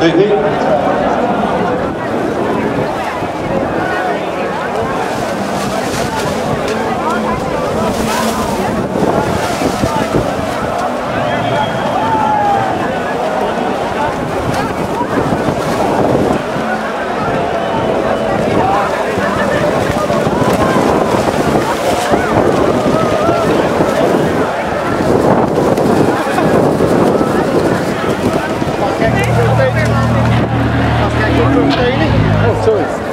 देखिए Não, ah, sou isso.